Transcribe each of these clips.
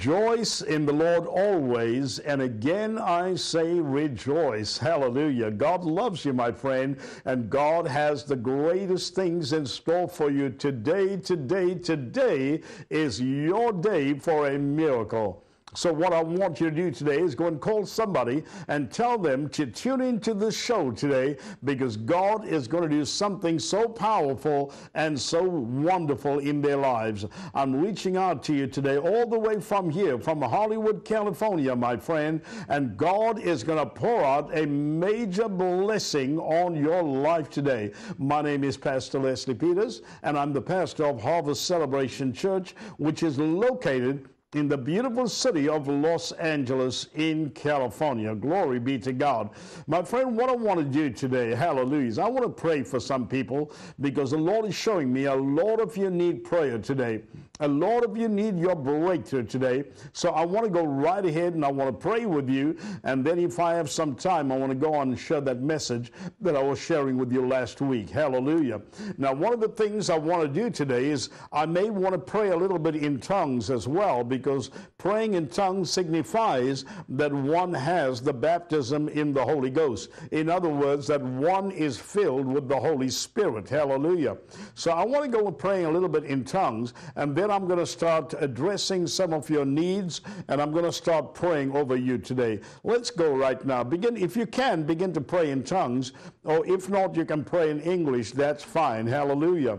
rejoice in the Lord always. And again, I say rejoice. Hallelujah. God loves you, my friend, and God has the greatest things in store for you today. Today, today is your day for a miracle. So, what I want you to do today is go and call somebody and tell them to tune into the show today because God is going to do something so powerful and so wonderful in their lives. I'm reaching out to you today, all the way from here, from Hollywood, California, my friend, and God is going to pour out a major blessing on your life today. My name is Pastor Leslie Peters, and I'm the pastor of Harvest Celebration Church, which is located in the beautiful city of Los Angeles in California. Glory be to God. My friend, what I want to do today, hallelujah, I want to pray for some people because the Lord is showing me a lot of you need prayer today. A lot of you need your breakthrough today. So I want to go right ahead and I want to pray with you. And then if I have some time, I want to go on and share that message that I was sharing with you last week. Hallelujah. Now, one of the things I want to do today is I may want to pray a little bit in tongues as well because praying in tongues signifies that one has the baptism in the Holy Ghost. In other words, that one is filled with the Holy Spirit. Hallelujah. So I want to go and praying a little bit in tongues and then I'm going to start addressing some of your needs and I'm going to start praying over you today. Let's go right now. Begin, if you can, begin to pray in tongues, or if not, you can pray in English. That's fine. Hallelujah.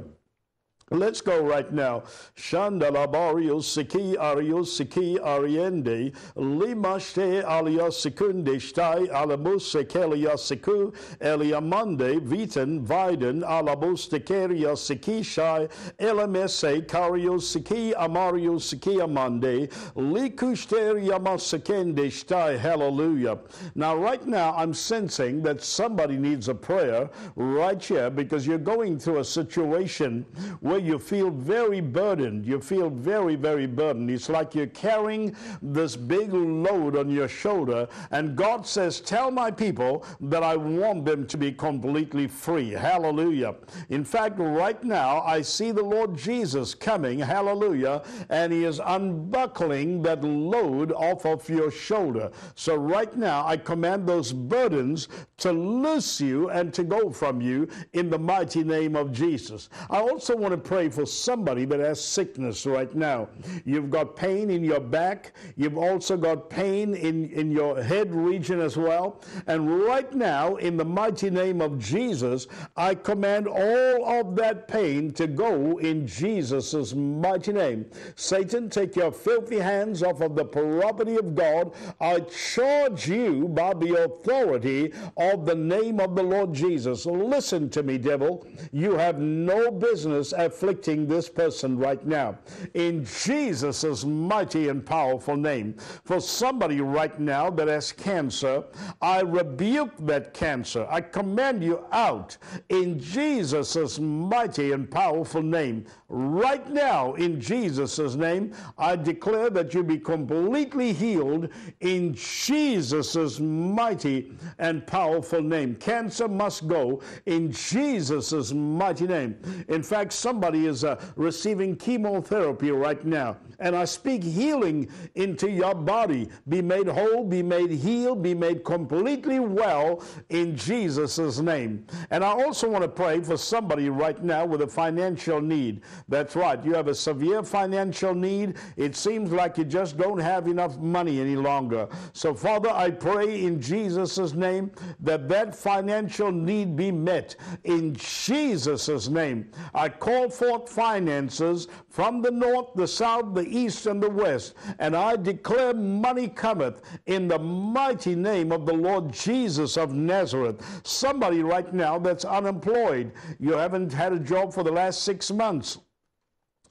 Let's go right now. Shandala Bario Siki Ario Siki Ariende Lima Shte Alia Sekunde Shtai Alabus Sekelia Seku Eliamande Vitan Viden Alabus Tekeria Siki Shai Elamese Cario Siki Amario Siki Amande Likusteria Masekende Shtai Hallelujah. Now, right now, I'm sensing that somebody needs a prayer right here because you're going through a situation where you feel very burdened. You feel very, very burdened. It's like you're carrying this big load on your shoulder. And God says, Tell my people that I want them to be completely free. Hallelujah. In fact, right now, I see the Lord Jesus coming. Hallelujah. And He is unbuckling that load off of your shoulder. So, right now, I command those burdens to loose you and to go from you in the mighty name of Jesus. I also want to pray for somebody that has sickness right now. You've got pain in your back, you've also got pain in, in your head region as well. And right now, in the mighty name of Jesus, I command all of that pain to go in Jesus' mighty name. Satan, take your filthy hands off of the property of God. I charge you by the authority of the name of the Lord Jesus. Listen to me, devil. You have no business afflicting this person right now. In Jesus' mighty and powerful name. For somebody right now that has cancer, I rebuke that cancer. I command you out in Jesus' mighty and powerful name. Right now, in Jesus' name, I declare that you be completely healed in Jesus' mighty and powerful name. Cancer must go in Jesus' mighty name. In fact, somebody is uh, receiving chemotherapy right now, and I speak healing into your body. Be made whole, be made healed, be made completely well in Jesus' name. And I also want to pray for somebody right now with a financial need. That's right, you have a severe financial need. It seems like you just don't have enough money any longer. So, Father, I pray in Jesus' name that that financial need be met. In Jesus' name, I call forth finances from the north, the south, the east, and the west, and I declare money cometh in the mighty name of the Lord Jesus of Nazareth. Somebody right now that's unemployed, you haven't had a job for the last six months.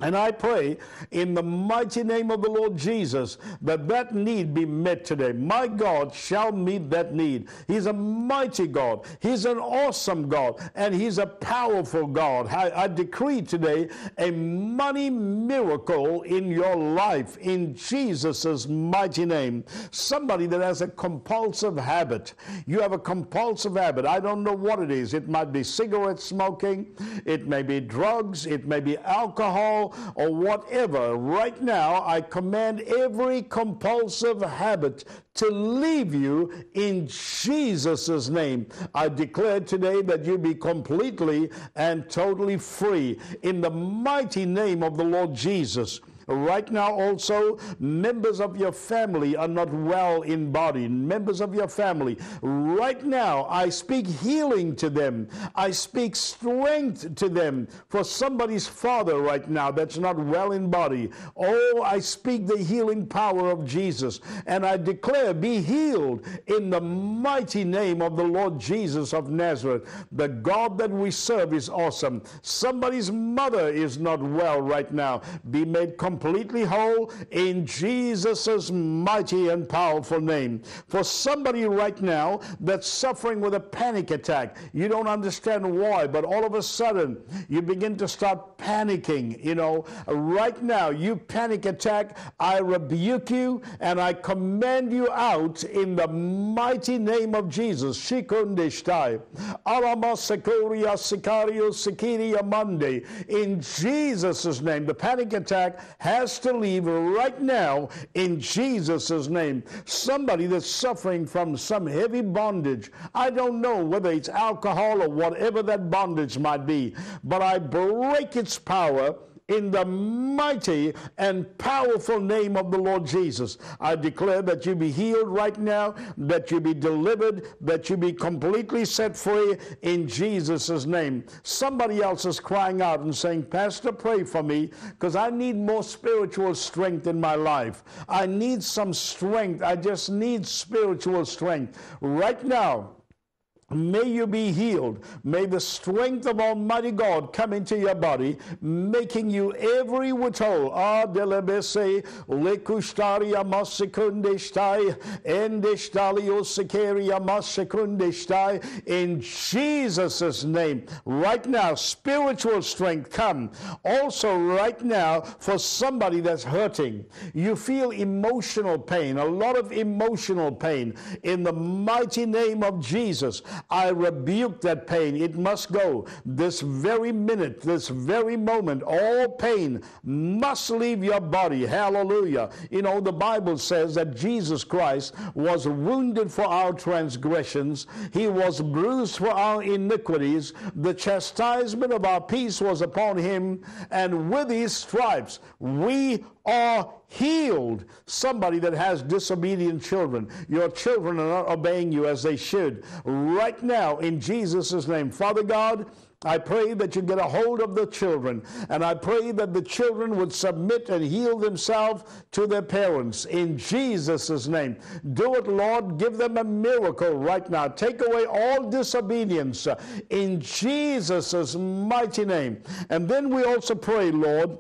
And I pray in the mighty name of the Lord Jesus that that need be met today. My God shall meet that need. He's a mighty God. He's an awesome God. And He's a powerful God. I, I decree today a money miracle in your life in Jesus' mighty name. Somebody that has a compulsive habit. You have a compulsive habit. I don't know what it is. It might be cigarette smoking. It may be drugs. It may be alcohol or whatever, right now I command every compulsive habit to leave you in Jesus' name. I declare today that you be completely and totally free in the mighty name of the Lord Jesus. Right now, also, members of your family are not well in body. Members of your family, right now, I speak healing to them. I speak strength to them. For somebody's father right now that's not well in body, oh, I speak the healing power of Jesus. And I declare, be healed in the mighty name of the Lord Jesus of Nazareth. The God that we serve is awesome. Somebody's mother is not well right now. Be made complete completely whole in Jesus' mighty and powerful name. For somebody right now that's suffering with a panic attack, you don't understand why, but all of a sudden you begin to start panicking. You know, right now, you panic attack, I rebuke you and I command you out in the mighty name of Jesus. Shikundishtai. Monday. In Jesus' name, the panic attack has to leave right now in Jesus' name. Somebody that's suffering from some heavy bondage. I don't know whether it's alcohol or whatever that bondage might be, but I break its power in the mighty and powerful name of the Lord Jesus. I declare that you be healed right now, that you be delivered, that you be completely set free in Jesus' name. Somebody else is crying out and saying, Pastor, pray for me because I need more spiritual strength in my life. I need some strength. I just need spiritual strength. Right now, May you be healed. May the strength of Almighty God come into your body, making you every whit whole. Ah, delebese, lekustaria masekundeshtai, endestalio sekeria masekundeshtai. In Jesus' name, right now, spiritual strength come. Also, right now, for somebody that's hurting, you feel emotional pain, a lot of emotional pain. In the mighty name of Jesus, I rebuke that pain. It must go. This very minute, this very moment, all pain must leave your body. Hallelujah. You know, the Bible says that Jesus Christ was wounded for our transgressions, He was bruised for our iniquities. The chastisement of our peace was upon Him, and with His stripes we are healed. Somebody that has disobedient children. Your children are not obeying you as they should. Right now, in Jesus' name, Father God, I pray that you get a hold of the children, and I pray that the children would submit and heal themselves to their parents in Jesus' name. Do it, Lord. Give them a miracle right now. Take away all disobedience in Jesus' mighty name. And then we also pray, Lord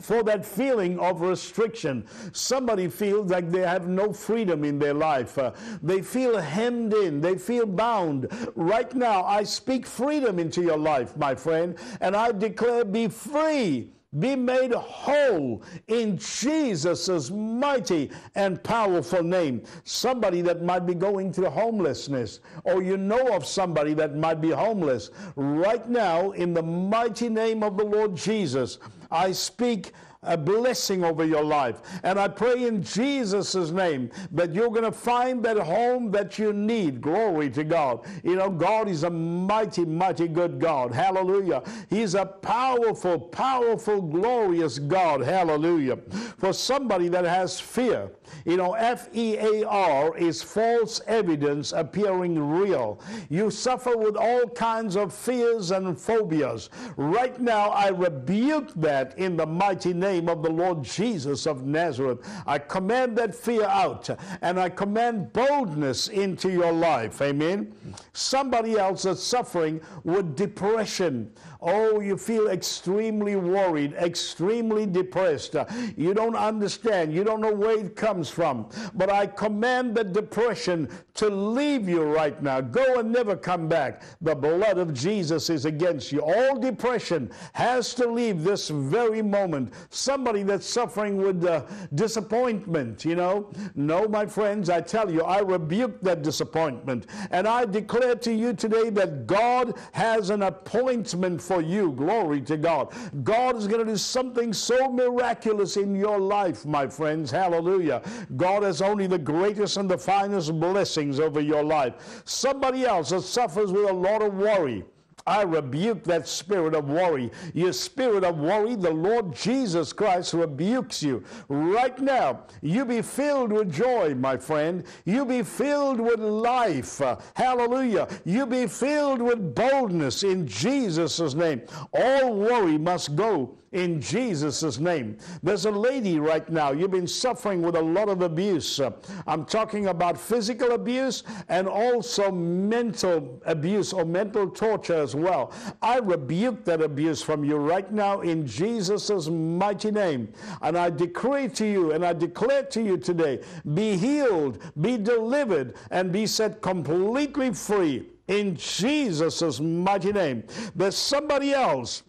for that feeling of restriction. Somebody feels like they have no freedom in their life. Uh, they feel hemmed in. They feel bound. Right now, I speak freedom into your life, my friend, and I declare be free. Be made whole in Jesus' mighty and powerful name. Somebody that might be going through homelessness, or you know of somebody that might be homeless, right now, in the mighty name of the Lord Jesus, I speak a blessing over your life. And I pray in Jesus' name that you're going to find that home that you need. Glory to God. You know, God is a mighty, mighty good God. Hallelujah. He's a powerful, powerful, glorious God. Hallelujah. For somebody that has fear, you know, F E A R is false evidence appearing real. You suffer with all kinds of fears and phobias. Right now, I rebuke that in the mighty name of the Lord Jesus of Nazareth. I command that fear out and I command boldness into your life. Amen. Somebody else that's suffering with depression Oh, you feel extremely worried, extremely depressed. You don't understand. You don't know where it comes from. But I command the depression to leave you right now. Go and never come back. The blood of Jesus is against you. All depression has to leave this very moment. Somebody that's suffering with uh, disappointment, you know. No, my friends, I tell you, I rebuke that disappointment. And I declare to you today that God has an appointment for you. Glory to God. God is going to do something so miraculous in your life, my friends. Hallelujah. God has only the greatest and the finest blessings over your life. Somebody else that suffers with a lot of worry. I rebuke that spirit of worry. Your spirit of worry, the Lord Jesus Christ rebukes you. Right now, you be filled with joy, my friend. You be filled with life. Hallelujah. You be filled with boldness in Jesus' name. All worry must go in Jesus' name. There's a lady right now, you've been suffering with a lot of abuse. I'm talking about physical abuse and also mental abuse or mental torture as well. I rebuke that abuse from you right now in Jesus' mighty name. And I decree to you and I declare to you today be healed, be delivered, and be set completely free in Jesus' mighty name. There's somebody else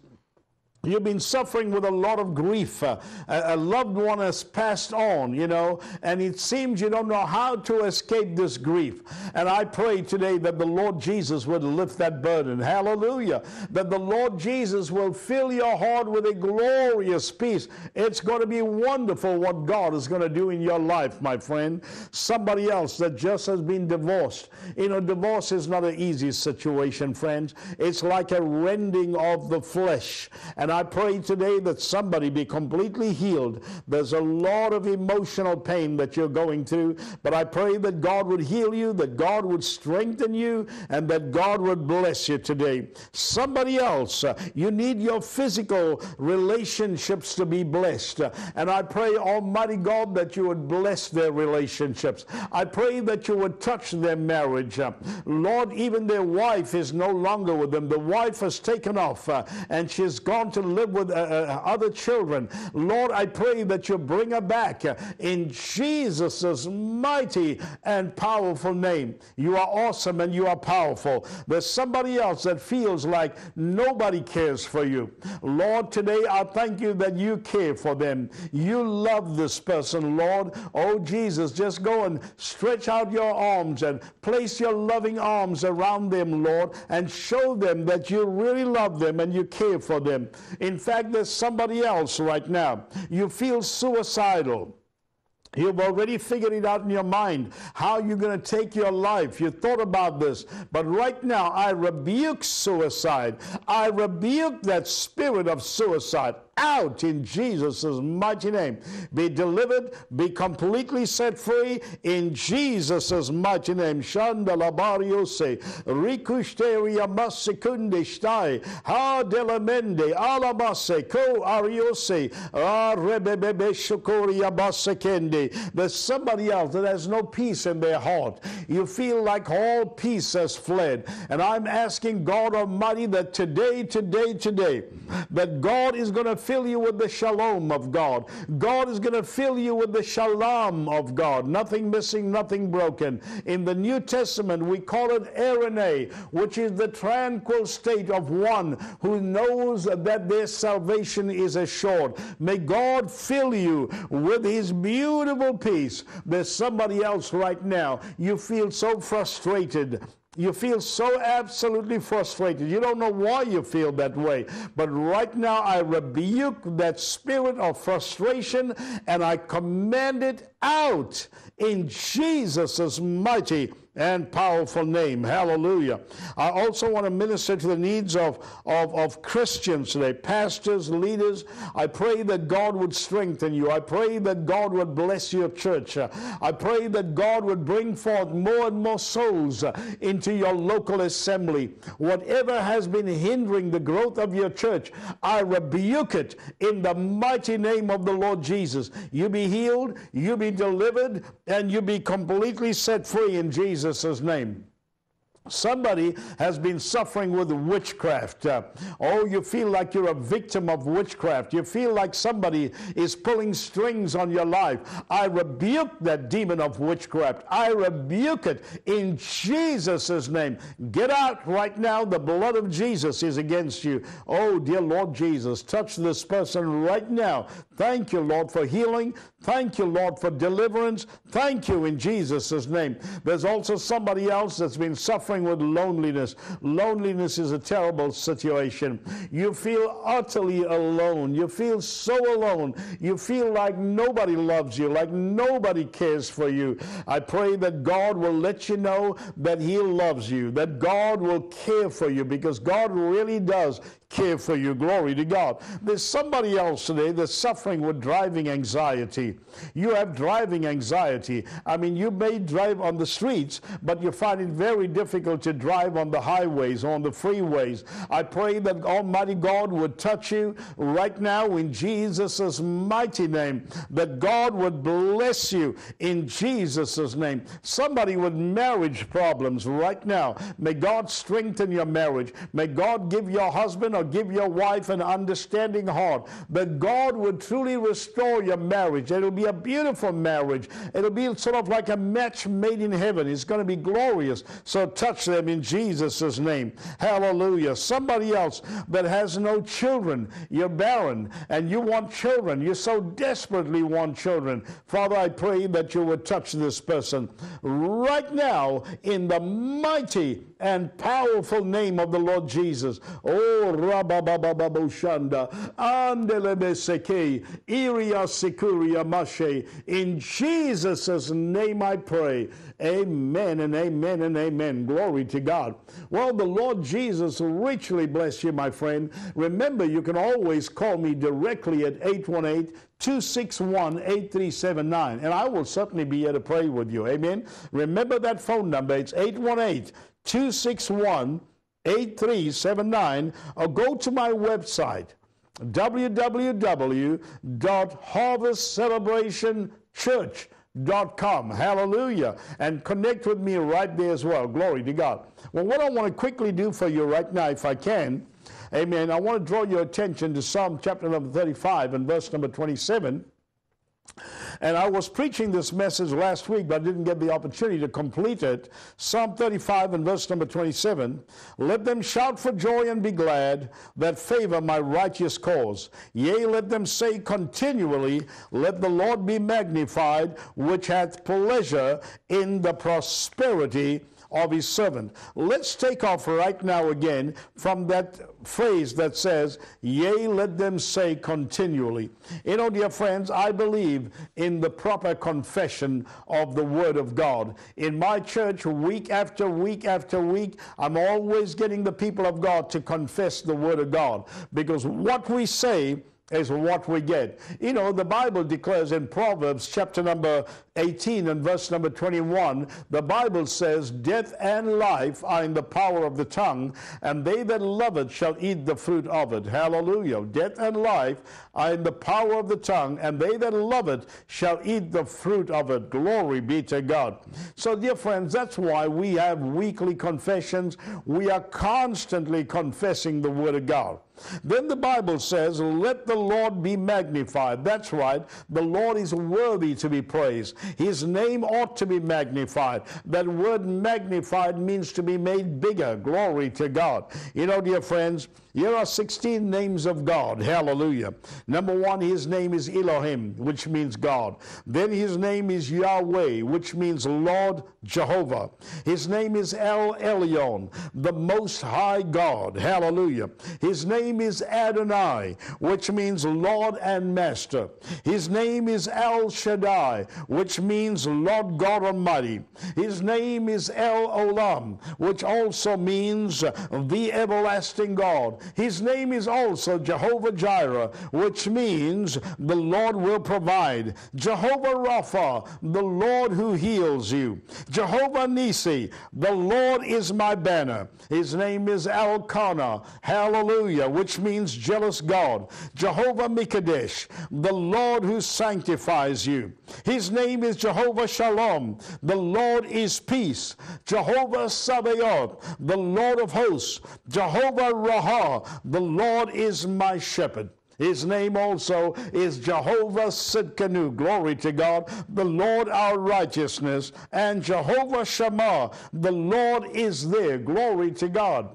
You've been suffering with a lot of grief. Uh, a, loved one has passed on, you know, and it seems you don't know how to escape this grief. And I pray today that the Lord Jesus would lift that burden. Hallelujah. That the Lord Jesus will fill your heart with a glorious peace. It's going to be wonderful what God is going to do in your life, my friend. Somebody else that just has been divorced. You know, divorce is not an easy situation, friends. It's like a rending of the flesh. And and I pray today that somebody be completely healed. There's a lot of emotional pain that you're going through, but I pray that God would heal you, that God would strengthen you, and that God would bless you today. Somebody else, uh, you need your physical relationships to be blessed. And I pray, Almighty God, that you would bless their relationships. I pray that you would touch their marriage. Lord, even their wife is no longer with them. The wife has taken off uh, and she's gone to to live with uh, uh, other children. Lord, I pray that you bring her back in Jesus' mighty and powerful name. You are awesome and you are powerful. There's somebody else that feels like nobody cares for you. Lord, today I thank you that you care for them. You love this person, Lord. Oh, Jesus, just go and stretch out your arms and place your loving arms around them, Lord, and show them that you really love them and you care for them. In fact, there's somebody else right now. You feel suicidal. You've already figured it out in your mind how you're going to take your life. You thought about this. But right now, I rebuke suicide. I rebuke that spirit of suicide out in Jesus' mighty name. Be delivered, be completely set free in Jesus' mighty name. Shandala bariose, rikusteria masekunde stai, ha delamende, alabase, ko ariose, rebebebe shukoria basekende. There's somebody else that has no peace in their heart. You feel like all peace has fled. And I'm asking God Almighty that today, today, today, that God is going to fill you with the shalom of God. God is going to fill you with the shalom of God. Nothing missing, nothing broken. In the New Testament, we call it eirene, which is the tranquil state of one who knows that their salvation is assured. May God fill you with his beautiful peace. There's somebody else right now. You feel so frustrated you feel so absolutely frustrated. You don't know why you feel that way. But right now, I rebuke that spirit of frustration and I command it out in Jesus' mighty and powerful name. Hallelujah. I also want to minister to the needs of, of, of Christians today, pastors, leaders. I pray that God would strengthen you. I pray that God would bless your church. I pray that God would bring forth more and more souls into your local assembly. Whatever has been hindering the growth of your church, I rebuke it in the mighty name of the Lord Jesus. You be healed, you be delivered, and you be completely set free in Jesus. Jesus' name. Somebody has been suffering with witchcraft. Uh, oh, you feel like you're a victim of witchcraft. You feel like somebody is pulling strings on your life. I rebuke that demon of witchcraft. I rebuke it in Jesus' name. Get out right now. The blood of Jesus is against you. Oh, dear Lord Jesus, touch this person right now. Thank you, Lord, for healing. Thank you, Lord, for deliverance. Thank you in Jesus' name. There's also somebody else that's been suffering with loneliness. Loneliness is a terrible situation. You feel utterly alone. You feel so alone. You feel like nobody loves you, like nobody cares for you. I pray that God will let you know that He loves you, that God will care for you, because God really does care for you. Glory to God. There's somebody else today that's suffering with driving anxiety. You have driving anxiety. I mean, you may drive on the streets, but you find it very difficult to drive on the highways, on the freeways. I pray that Almighty God would touch you right now in Jesus' mighty name, that God would bless you in Jesus' name. Somebody with marriage problems right now, may God strengthen your marriage. May God give your husband or give your wife an understanding heart that God would truly restore your marriage. It'll be a beautiful marriage. It'll be sort of like a match made in heaven. It's going to be glorious. So touch them in Jesus' name. Hallelujah. Somebody else that has no children, you're barren and you want children. You so desperately want children. Father, I pray that you would touch this person right now in the mighty and powerful name of the Lord Jesus. Oh, Rababababushanda, Andelebeseke, Iria Sekuria Mashe. In Jesus' name I pray. Amen and amen and amen. Glory to God. Well, the Lord Jesus richly bless you, my friend. Remember, you can always call me directly at 818 261 8379, and I will certainly be here to pray with you. Amen. Remember that phone number. It's 818 261 8379 or go to my website www.harvestcelebrationchurch.com. Hallelujah. And connect with me right there as well. Glory to God. Well, what I want to quickly do for you right now, if I can, amen, I want to draw your attention to Psalm chapter number 35 and verse number 27. And I was preaching this message last week, but I didn't get the opportunity to complete it. Psalm 35 and verse number 27 Let them shout for joy and be glad that favor my righteous cause. Yea, let them say continually, Let the Lord be magnified, which hath pleasure in the prosperity of his servant. Let's take off right now again from that phrase that says, Yea, let them say continually. You know, dear friends, I believe in the proper confession of the Word of God. In my church, week after week after week, I'm always getting the people of God to confess the Word of God because what we say is what we get. You know, the Bible declares in Proverbs chapter number 18 and verse number 21, the Bible says, Death and life are in the power of the tongue, and they that love it shall eat the fruit of it. Hallelujah. Death and life are in the power of the tongue, and they that love it shall eat the fruit of it. Glory be to God. So, dear friends, that's why we have weekly confessions. We are constantly confessing the Word of God. Then the Bible says, Let the Lord be magnified. That's right. The Lord is worthy to be praised. His name ought to be magnified. That word magnified means to be made bigger. Glory to God. You know, dear friends, here are 16 names of God. Hallelujah. Number one, his name is Elohim, which means God. Then his name is Yahweh, which means Lord Jehovah. His name is El Elyon, the Most High God. Hallelujah. His name is Adonai, which means Lord and Master. His name is El Shaddai, which means Lord God Almighty. His name is El Olam, which also means the everlasting God. His name is also Jehovah Jireh, which means the Lord will provide. Jehovah Rapha, the Lord who heals you. Jehovah Nisi, the Lord is my banner. His name is El Kanna, hallelujah, which means jealous God. Jehovah Mikadesh, the Lord who sanctifies you. His name is Jehovah Shalom, the Lord is peace. Jehovah Sabaoth, the Lord of hosts. Jehovah The Lord is my shepherd. His name also is Jehovah Sidkenu. Glory to God. The Lord our righteousness. And Jehovah Shammah. The Lord is there. Glory to God.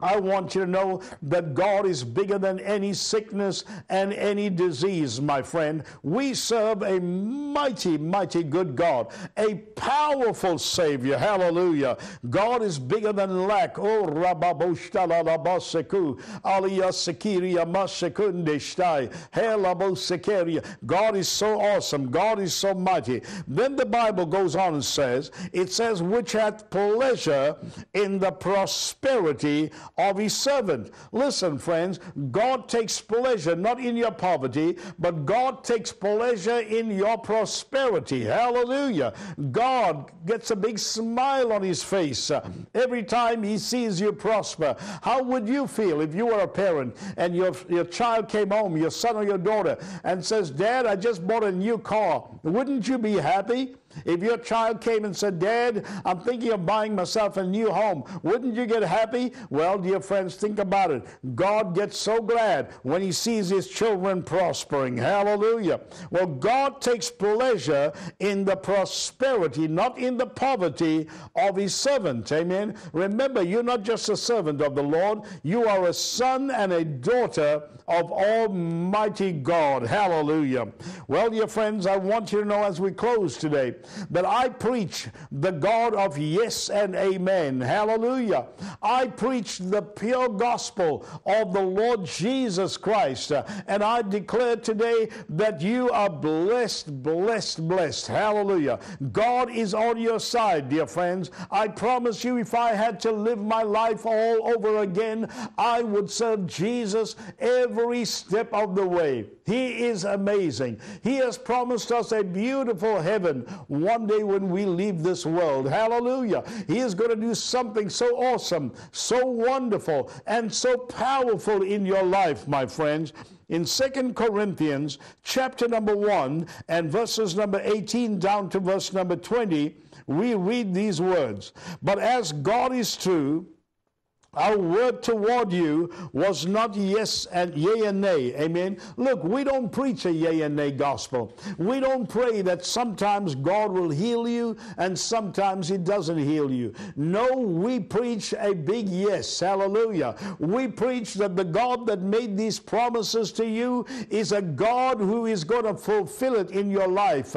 I want you to know that God is bigger than any sickness and any disease, my friend. We serve a mighty, mighty good God, a powerful Savior. Hallelujah. God is bigger than lack. Oh, Rababoshtalabaseku, Aliyasekiria Masekundeshtai, Helabosekeria. God is so awesome. God is so mighty. Then the Bible goes on and says, it says, which hath pleasure in the prosperity of his servant. Listen, friends, God takes pleasure not in your poverty, but God takes pleasure in your prosperity. Hallelujah. God gets a big smile on his face uh, every time he sees you prosper. How would you feel if you were a parent and your, your child came home, your son or your daughter, and says, Dad, I just bought a new car? Wouldn't you be happy? If your child came and said, Dad, I'm thinking of buying myself a new home, wouldn't you get happy? Well, dear friends, think about it. God gets so glad when he sees his children prospering. Hallelujah. Well, God takes pleasure in the prosperity, not in the poverty of his servant. Amen. Remember, you're not just a servant of the Lord, you are a son and a daughter of Almighty God. Hallelujah. Well, dear friends, I want you to know as we close today that I preach the God of yes and amen. Hallelujah. I preach the pure gospel of the Lord Jesus Christ. And I declare today that you are blessed, blessed, blessed. Hallelujah. God is on your side, dear friends. I promise you, if I had to live my life all over again, I would serve Jesus every step of the way. He is amazing. He has promised us a beautiful heaven one day when we leave this world. Hallelujah. He is going to do something so awesome, so wonderful, and so powerful in your life, my friends in Second Corinthians chapter number 1 and verses number 18 down to verse number 20, we read these words. But as God is true, our word toward you was not yes and yea and nay. Amen. Look, we don't preach a yea and nay gospel. We don't pray that sometimes God will heal you and sometimes He doesn't heal you. No, we preach a big yes. Hallelujah. We preach that the God that made these promises to you is a God who is going to fulfill it in your life.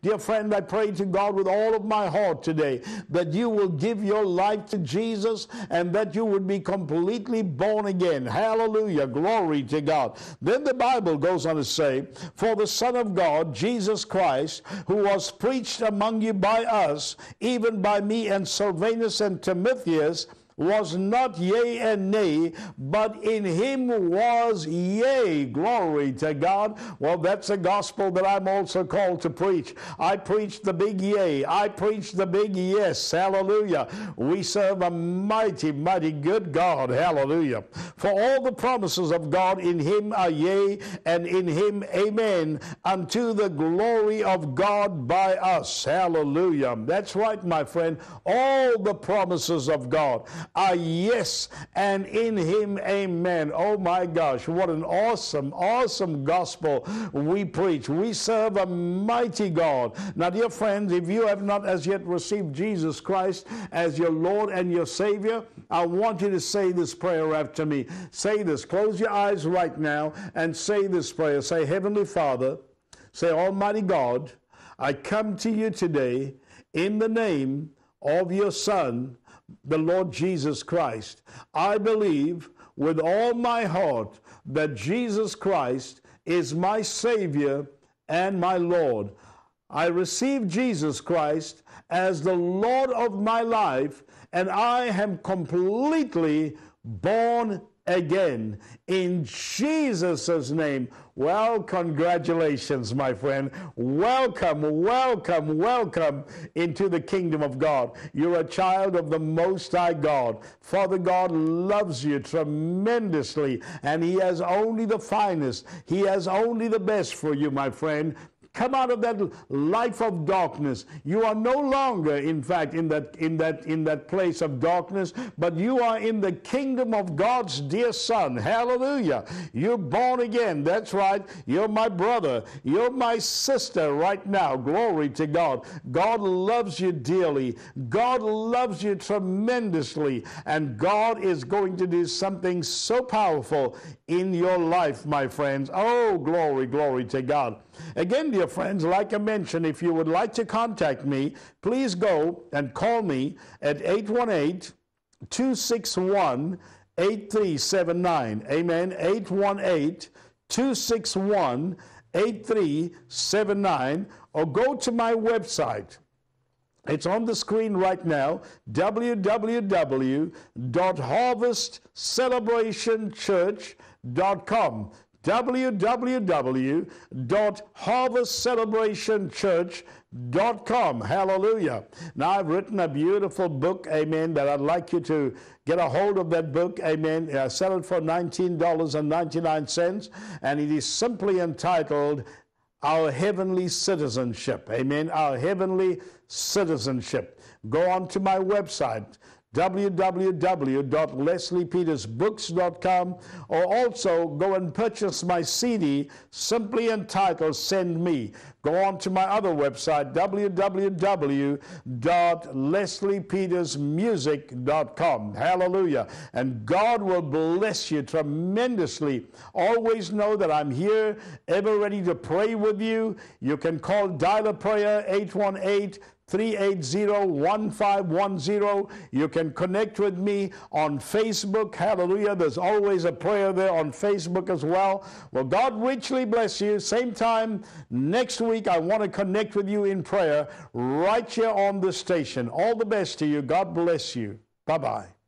Dear friend, I pray to God with all of my heart today that you will give your life to Jesus and that you would be completely born again. Hallelujah. Glory to God. Then the Bible goes on to say, For the Son of God, Jesus Christ, who was preached among you by us, even by me and Silvanus and Timotheus, was not yea and nay, but in him was yea. Glory to God. Well, that's a gospel that I'm also called to preach. I preach the big yea. I preach the big yes. Hallelujah. We serve a mighty, mighty good God. Hallelujah. For all the promises of God in him are yea, and in him amen, unto the glory of God by us. Hallelujah. That's right, my friend. All the promises of God are yes, and in him amen. Oh my gosh, what an awesome, awesome gospel we preach. We serve a mighty God. Now, dear friends, if you have not as yet received Jesus Christ as your Lord and your Savior, I want you to say this prayer after me. Say this. Close your eyes right now and say this prayer. Say, Heavenly Father, say, Almighty God, I come to you today in the name of your Son, the Lord Jesus Christ. I believe with all my heart that Jesus Christ is my Savior and my Lord. I receive Jesus Christ as the Lord of my life, and I am completely born again in Jesus' name. Well, congratulations, my friend. Welcome, welcome, welcome into the kingdom of God. You're a child of the Most High God. Father God loves you tremendously, and He has only the finest, He has only the best for you, my friend. Come out of that life of darkness. You are no longer, in fact, in that, in that, in that place of darkness, but you are in the kingdom of God's dear Son. Hallelujah. You're born again. That's right. You're my brother. You're my sister right now. Glory to God. God loves you dearly. God loves you tremendously. And God is going to do something so powerful in your life, my friends. Oh, glory, glory to God. Again, dear friends, like I mentioned, if you would like to contact me, please go and call me at 818 261 8379. Amen. 818 261 8379. Or go to my website. It's on the screen right now www.harvestcelebrationchurch.com www.harvestcelebrationchurch.com. Hallelujah. Now, I've written a beautiful book, amen, that I'd like you to get a hold of that book, amen. I sell it for $19.99, and it is simply entitled Our Heavenly Citizenship. Amen. Our Heavenly Citizenship. Go on to my website www.lesliepetersbooks.com or also go and purchase my CD simply entitled Send Me. Go on to my other website www.lesliepetersmusic.com. Hallelujah. And God will bless you tremendously. Always know that I'm here ever ready to pray with you. You can call Dial a Prayer 818 380-1510. You can connect with me on Facebook. Hallelujah. There's always a prayer there on Facebook as well. Well, God richly bless you. Same time next week, I want to connect with you in prayer right here on the station. All the best to you. God bless you. Bye-bye.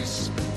voice.